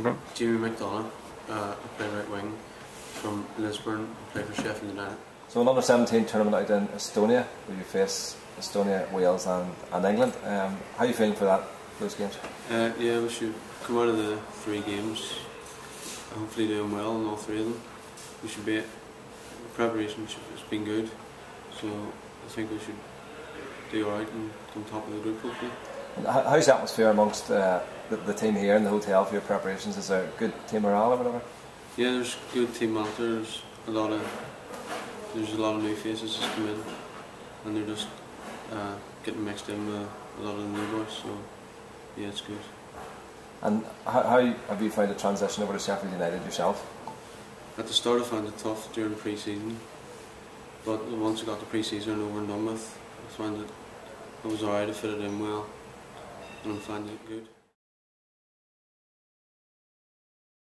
Okay. Jamie McDonagh, uh, I play right wing from Lisburn, I play for Sheffield United. So another 17 tournament out in Estonia, where you face Estonia, Wales, and, and England. Um, how are you feeling for that? Those games? Uh, yeah, we should come out of the three games, hopefully doing well in all three of them. We should be, preparation should, has been good, so I think we should do alright and come top of the group hopefully. And how's the atmosphere amongst uh, the, the team here in the hotel for your preparations? Is there good team morale or whatever? Yeah, there's good team morale. There's a lot of there's a lot of new faces that's come in, and they're just uh, getting mixed in with a lot of the new boys. So yeah, it's good. And how, how have you found the transition over to Sheffield United yourself? At the start, I found it tough during pre-season, but once I got the pre-season over and done with, I found it I was alright. I fitted in well, and I'm finding it good.